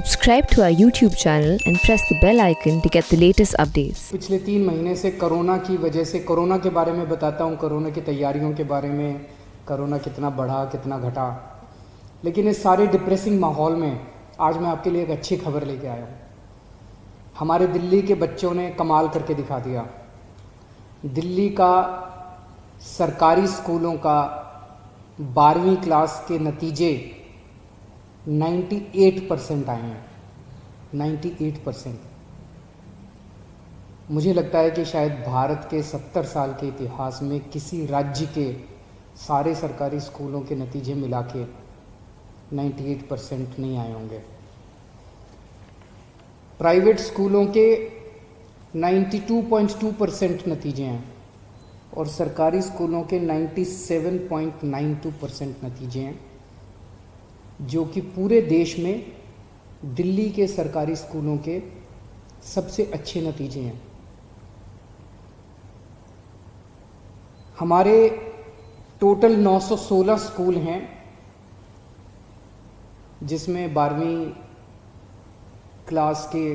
Subscribe to our YouTube channel and press the bell icon to get the latest updates. पिछले तीन महीने से corona की वजह से, कोरोना के बारे में बताता हूँ, कोरोना की तैयारियों के बारे में, कोरोना कितना बढ़ा, कितना घटा। लेकिन इस सारे डिप्रेसिंग माहौल में आज मैं आपके लिए एक अच्छी खबर लेके आया हूँ। हमारे दिल्ली के बच्चों ने कमाल करके दिखा दिया। दिल्ली का सरकारी स्कूलों का बारहवीं क्लास के नतीजे 98 परसेंट आए हैं। 98 परसेंट। मुझे लगता है कि शायद भारत के 70 साल के इतिहास में किसी राज्य के सारे सरकारी स्कूलों के नतीजे मिला के 98 परसेंट नहीं आए होंगे। प्राइवेट स्कूलों के 92.2 परसेंट नतीजे हैं और सरकारी स्कूलों के 97.92 परसेंट नतीजे हैं। जो कि पूरे देश में दिल्ली के सरकारी स्कूलों के सबसे अच्छे नतीजे हैं। हमारे टोटल 916 स्कूल हैं, जिसमें बारहवीं क्लास के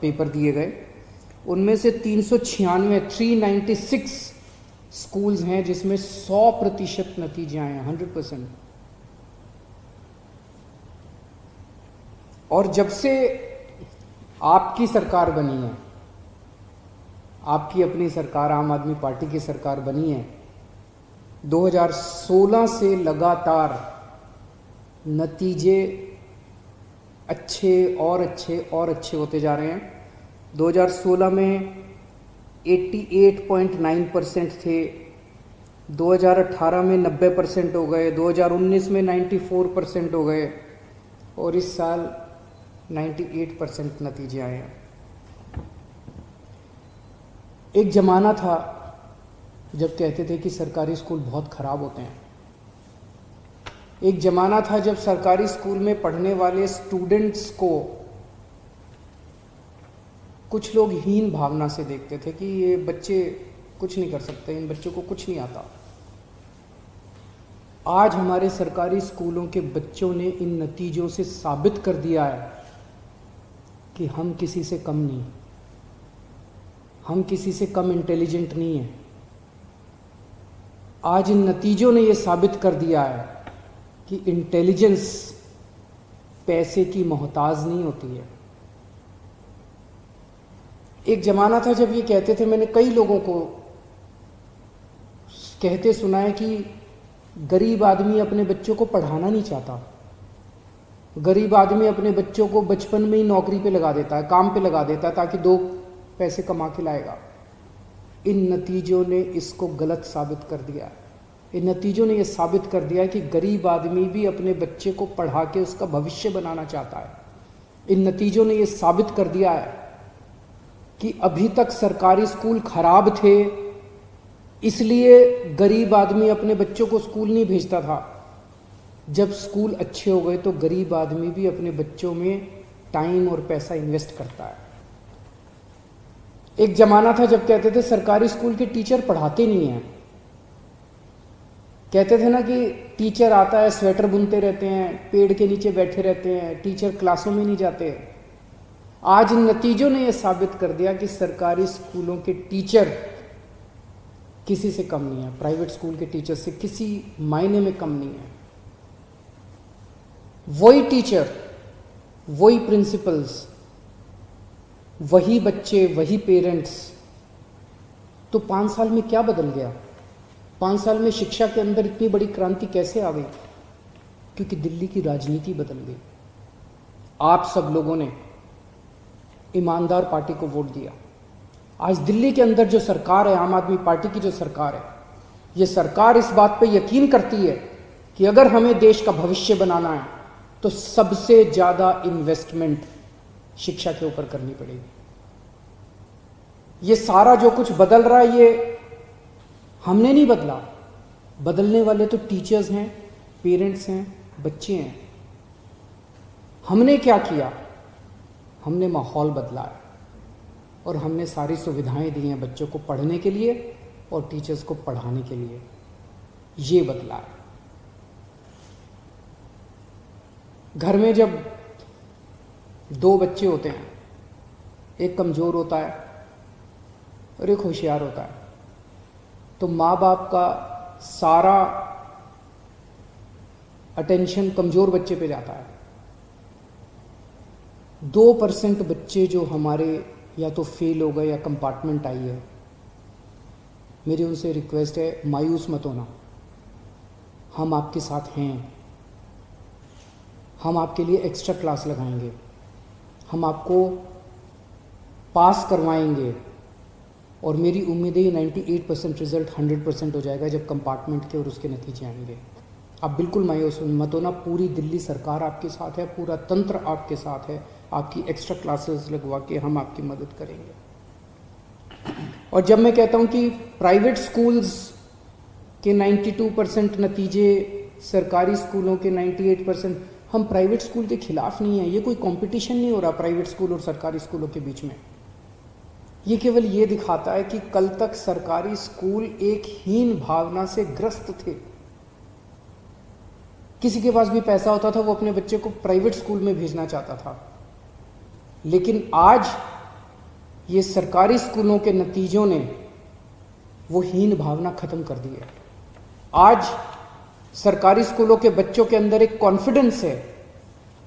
पेपर दिए गए। उनमें से तीन सौ छियानवे, थ्री नाइन्टी सिक्स स्कूल्स हैं जिसमें 100 प्रतिशत नतीजे आए हैं, हंड्रेड परसेंट। और जब से आपकी सरकार बनी है, आपकी अपनी सरकार, आम आदमी पार्टी की सरकार बनी है 2016 से लगातार नतीजे अच्छे और अच्छे और अच्छे होते जा रहे हैं। 2016 में 88.9 परसेंट थे 2018 में 90 परसेंट हो गए 2019 में 94 परसेंट हो गए, और इस साल 98 परसेंट नतीजे आए हैं। एक ज़माना था जब कहते थे कि सरकारी स्कूल बहुत ख़राब होते हैं। एक ज़माना था जब सरकारी स्कूल में पढ़ने वाले स्टूडेंट्स को कुछ लोग हीन भावना से देखते थे कि ये बच्चे कुछ नहीं कर सकते, इन बच्चों को कुछ नहीं आता। आज हमारे सरकारी स्कूलों के बच्चों ने इन नतीजों से साबित कर दिया है कि हम किसी से कम नहीं। हम किसी से कम इंटेलिजेंट नहीं हैं। आज इन नतीजों ने यह साबित कर दिया है कि इंटेलिजेंस पैसे की मोहताज नहीं होती है। एक जमाना था जब ये कहते थे, मैंने कई लोगों को कहते सुना है कि गरीब आदमी अपने बच्चों को पढ़ाना नहीं चाहता। गरीब आदमी अपने बच्चों को बचपन में ही नौकरी पे लगा देता है, काम पे लगा देता है ताकि दो पैसे कमा के लाएगा। इन नतीजों ने इसको गलत साबित कर दिया इन नतीजों ने यह साबित कर दिया कि गरीब आदमी भी अपने बच्चे को पढ़ा के उसका भविष्य बनाना चाहता है। इन नतीजों ने यह साबित कर दिया है कि अभी तक सरकारी स्कूल खराब थे, इसलिए गरीब आदमी अपने बच्चों को स्कूल नहीं भेजता था। जब स्कूल अच्छे हो गए तो गरीब आदमी भी अपने बच्चों में टाइम और पैसा इन्वेस्ट करता है। एक जमाना था जब कहते थे, सरकारी स्कूल के टीचर पढ़ाते नहीं हैं। कहते थे ना कि टीचर आता है, स्वेटर बुनते रहते हैं, पेड़ के नीचे बैठे रहते हैं, टीचर क्लासों में नहीं जाते। आज नतीजों ने यह साबित कर दिया कि सरकारी स्कूलों के टीचर किसी से कम नहीं है, प्राइवेट स्कूल के टीचर से किसी मायने में कम नहीं है। वही टीचर वही प्रिंसिपल्स वही बच्चे, वही पेरेंट्स तो पाँच साल में क्या बदल गया? पाँच साल में शिक्षा के अंदर इतनी बड़ी क्रांति कैसे आ गई? क्योंकि दिल्ली की राजनीति बदल गई। आप सब लोगों ने ईमानदार पार्टी को वोट दिया। आज दिल्ली के अंदर जो सरकार है, आम आदमी पार्टी की जो सरकार है, ये सरकार इस बात पे यकीन करती है कि अगर हमें देश का भविष्य बनाना है तो सबसे ज़्यादा इन्वेस्टमेंट शिक्षा के ऊपर करनी पड़ेगी। ये सारा जो कुछ बदल रहा है, ये हमने नहीं बदला। बदलने वाले तो टीचर्स हैं पेरेंट्स हैं, बच्चे हैं। हमने क्या किया? हमने माहौल बदला है। और हमने सारी सुविधाएँ दी हैं बच्चों को पढ़ने के लिए और टीचर्स को पढ़ाने के लिए। ये बदला है। घर में जब दो बच्चे होते हैं, एक कमज़ोर होता है और एक होशियार होता है तो माँ बाप का सारा अटेंशन कमज़ोर बच्चे पे जाता है। दो परसेंट बच्चे जो हमारे या तो फेल हो गए या कंपार्टमेंट आई है। मेरी उनसे रिक्वेस्ट है, मायूस मत होना। हम आपके साथ हैं। हम आपके लिए एक्स्ट्रा क्लास लगाएँगे। हम आपको पास करवाएँगे। और मेरी उम्मीद है ये 98 परसेंट रिज़ल्ट 100 परसेंट हो जाएगा जब कंपार्टमेंट के और उसके नतीजे आएँगे। आप बिल्कुल मायूस मत होना, पूरी दिल्ली सरकार आपके साथ है, पूरा तंत्र आपके साथ है। आपकी एक्स्ट्रा क्लासेस लगवा के हम आपकी मदद करेंगे। और जब मैं कहता हूँ कि प्राइवेट स्कूल्स के 92 परसेंट नतीजे, सरकारी स्कूलों के 98 परसेंट हम प्राइवेट स्कूल के खिलाफ नहीं है, ये कोई कंपटीशन नहीं हो रहा प्राइवेट स्कूल और सरकारी स्कूलों के बीच में। ये केवल ये दिखाता है कि कल तक सरकारी स्कूल एक हीन भावना से ग्रस्त थे। किसी के पास भी पैसा होता था, वो अपने बच्चे को प्राइवेट स्कूल में भेजना चाहता था। लेकिन आज ये सरकारी स्कूलों के नतीजों ने वो हीन भावना खत्म कर दी है। आज सरकारी स्कूलों के बच्चों के अंदर एक कॉन्फिडेंस है।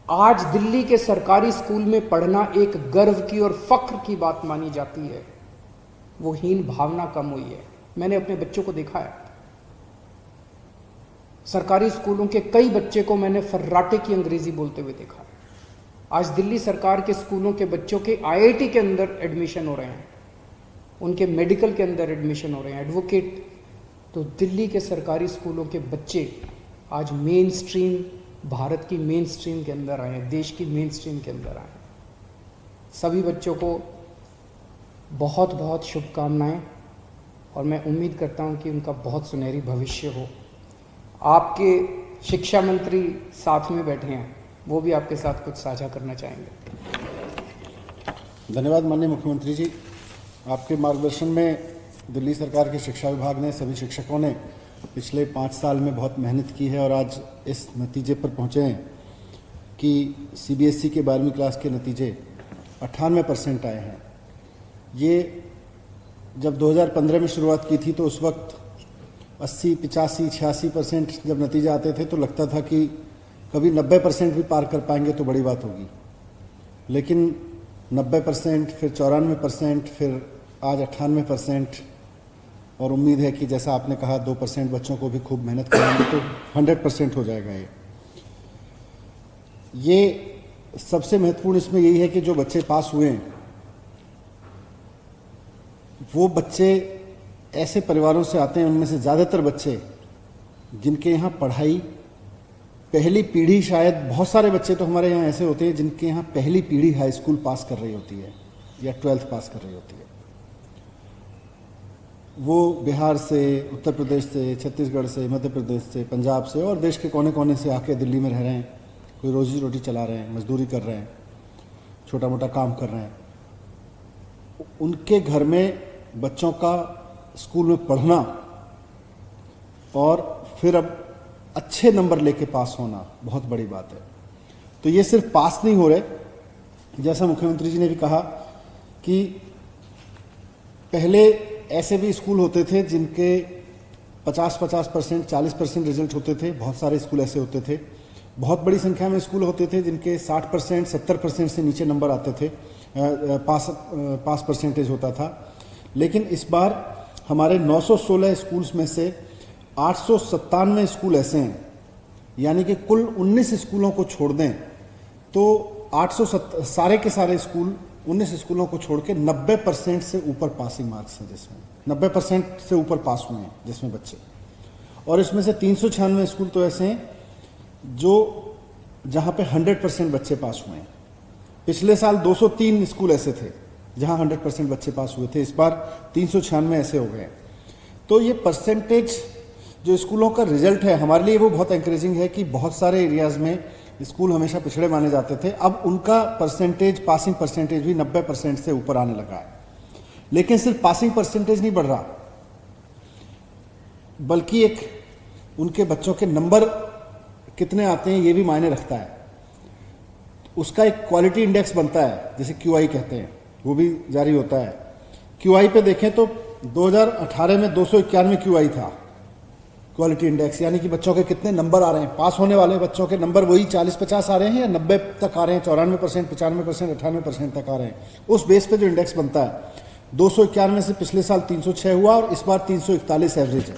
आज दिल्ली के सरकारी स्कूल में पढ़ना एक गर्व की और फख्र की बात मानी जाती है। वो हीन भावना कम हुई है। मैंने अपने बच्चों को देखा है। सरकारी स्कूलों के कई बच्चे को मैंने फर्राटे की अंग्रेज़ी बोलते हुए देखा आज दिल्ली सरकार के स्कूलों के बच्चों के आईआईटी के अंदर एडमिशन हो रहे हैं। उनके मेडिकल के अंदर एडमिशन हो रहे हैं। एडवोकेट तो दिल्ली के सरकारी स्कूलों के बच्चे आज मेन स्ट्रीम भारत की मेन स्ट्रीम के अंदर आए हैं, देश की मेन स्ट्रीम के अंदर आए सभी बच्चों को बहुत बहुत शुभकामनाएँ और मैं उम्मीद करता हूँ कि उनका बहुत सुनहरी भविष्य हो। आपके शिक्षा मंत्री साथ में बैठे हैं, वो भी आपके साथ कुछ साझा करना चाहेंगे। धन्यवाद माननीय मुख्यमंत्री जी। आपके मार्गदर्शन में दिल्ली सरकार के शिक्षा विभाग ने सभी शिक्षकों ने पिछले पाँच साल में बहुत मेहनत की है और आज इस नतीजे पर पहुँचे हैं कि सीबीएसई के बारहवीं क्लास के नतीजे अट्ठानवे परसेंट आए हैं। ये जब 2015 में शुरुआत की थी तो उस वक्त 80, पिचासी छियासी परसेंट जब नतीजे आते थे तो लगता था कि कभी 90 परसेंट भी पार कर पाएँगे तो बड़ी बात होगी। लेकिन 90 परसेंट फिर चौरानवे परसेंट फिर आज अट्ठानवे परसेंट और उम्मीद है कि जैसा आपने कहा, दो परसेंट बच्चों को भी खूब मेहनत करेंगे तो हंड्रेड परसेंट हो जाएगा ये। ये सबसे महत्वपूर्ण इसमें यही है कि जो बच्चे पास हुए हैं, वो बच्चे ऐसे परिवारों से आते हैं, उनमें से ज़्यादातर बच्चे जिनके यहाँ पढ़ाई, पहली पीढ़ी शायद बहुत सारे बच्चे तो हमारे यहाँ ऐसे होते हैं जिनके यहाँ पहली पीढ़ी हाई स्कूल पास कर रही होती है या ट्वेल्थ पास कर रही होती है। वो बिहार से, उत्तर प्रदेश से, छत्तीसगढ़ से, मध्य प्रदेश से, पंजाब से और देश के कोने कोने से आके दिल्ली में रह रहे हैं। कोई रोजी रोटी चला रहे हैं, मजदूरी कर रहे हैं छोटा मोटा काम कर रहे हैं। उनके घर में बच्चों का स्कूल में पढ़ना और फिर अब अच्छे नंबर लेके पास होना बहुत बड़ी बात है। तो ये सिर्फ़ पास नहीं हो रहे। जैसा मुख्यमंत्री जी ने भी कहा कि पहले ऐसे भी स्कूल होते थे जिनके 50-50 परसेंट, चालीस परसेंट रिज़ल्ट होते थे। बहुत सारे स्कूल ऐसे होते थे। बहुत बड़ी संख्या में स्कूल होते थे जिनके 60 परसेंट, सत्तर परसेंट से नीचे नंबर आते थे। पास पास परसेंटेज होता था। लेकिन इस बार हमारे 916 स्कूल्स में से आठ सौ सत्तानवे स्कूल ऐसे हैं। यानी कि कुल 19 स्कूलों को छोड़ दें तो 800 सारे के सारे स्कूल 19 स्कूलों को छोड़ के 90 परसेंट से ऊपर पासिंग मार्क्स हैं जिसमें। 90 परसेंट से ऊपर पास हुए हैं जिसमें बच्चे। और इसमें से तीन सौ छियानवे स्कूल तो ऐसे हैं जो जहाँ पे 100 परसेंट बच्चे पास हुए हैं। पिछले साल 203 स्कूल ऐसे थे जहाँ 100 परसेंट बच्चे पास हुए थे। इस बार तीन सौ छियानवे ऐसे हो गए तो ये परसेंटेज जो स्कूलों का रिज़ल्ट है, हमारे लिए वो बहुत इंकरेजिंग है कि बहुत सारे एरियाज़ में स्कूल हमेशा पिछड़े माने जाते थे। अब उनका परसेंटेज पासिंग परसेंटेज भी 90 परसेंट से ऊपर आने लगा है। लेकिन सिर्फ़ पासिंग परसेंटेज नहीं बढ़ रहा। बल्कि एक उनके बच्चों के नंबर कितने आते हैं, ये भी मायने रखता है। उसका एक क्वालिटी इंडेक्स बनता है, जिसे क्यू कहते हैं। वो भी जारी होता है। क्यूआई पे देखें तो 2018 में दो सौ था। क्वालिटी इंडेक्स यानी कि बच्चों के कितने नंबर आ रहे हैं? पास होने वाले बच्चों के नंबर वही 40-50 आ रहे हैं या 90 तक आ रहे हैं? चौरानवे परसेंट, पचानवे परसेंट, अठानवे परसेंट तक आ रहे हैं। उस बेस पे जो इंडेक्स बनता है, दो सौ इक्यानवे से पिछले साल 306 हुआ और इस बार 341 एवरेज है।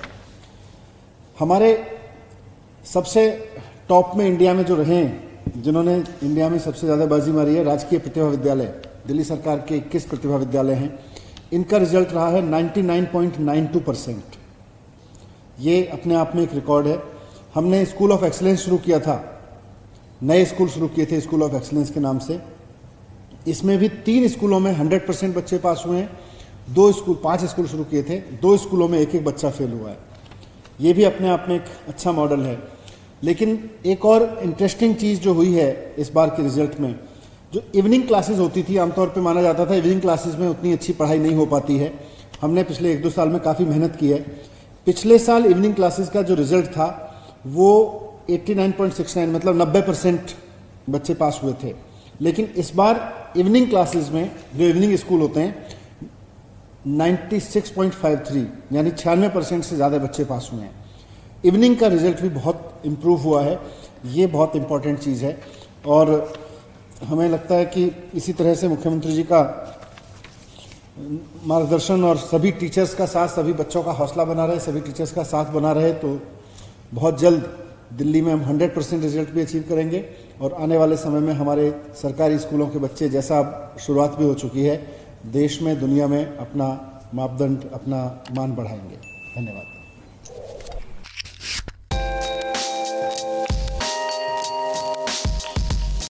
हमारे सबसे टॉप में इंडिया में जो रहे हैं, जिन्होंने इंडिया में सबसे ज़्यादा बाजी मारी है, राजकीय प्रतिभा विद्यालय, दिल्ली सरकार के इक्कीस प्रतिभा विद्यालय हैं, इनका रिज़ल्ट रहा है 99.92 परसेंट ये अपने आप में एक रिकॉर्ड है। हमने स्कूल ऑफ़ एक्सलेंस शुरू किया था। नए स्कूल शुरू किए थे स्कूल ऑफ़ एक्सलेंस के नाम से। इसमें भी तीन स्कूलों में 100 परसेंट बच्चे पास हुए हैं। दो स्कूल पाँच स्कूल शुरू किए थे। दो स्कूलों में एक एक बच्चा फेल हुआ है। ये भी अपने आप में एक अच्छा मॉडल है। लेकिन एक और इंटरेस्टिंग चीज़ जो हुई है इस बार के रिज़ल्ट में, जो इवनिंग क्लासेस होती थी, आमतौर पे माना जाता था इवनिंग क्लासेस में उतनी अच्छी पढ़ाई नहीं हो पाती है। हमने पिछले एक दो साल में काफ़ी मेहनत की है। पिछले साल इवनिंग क्लासेस का जो रिज़ल्ट था, वो 89.69 मतलब 90 परसेंट बच्चे पास हुए थे। लेकिन इस बार इवनिंग क्लासेस में जो इवनिंग स्कूल होते हैं 96.53 यानी छियानवे परसेंट से ज़्यादा बच्चे पास हुए हैं। इवनिंग का रिज़ल्ट भी बहुत इम्प्रूव हुआ है। ये बहुत इंपॉर्टेंट चीज़ है। और हमें लगता है कि इसी तरह से मुख्यमंत्री जी का मार्गदर्शन और सभी टीचर्स का साथ, सभी बच्चों का हौसला बना रहे, सभी टीचर्स का साथ बना रहे तो बहुत जल्द दिल्ली में हम 100 परसेंट रिज़ल्ट भी अचीव करेंगे और आने वाले समय में हमारे सरकारी स्कूलों के बच्चे, जैसा शुरुआत भी हो चुकी है, देश में, दुनिया में अपना मापदंड, अपना मान बढ़ाएँगे। धन्यवाद।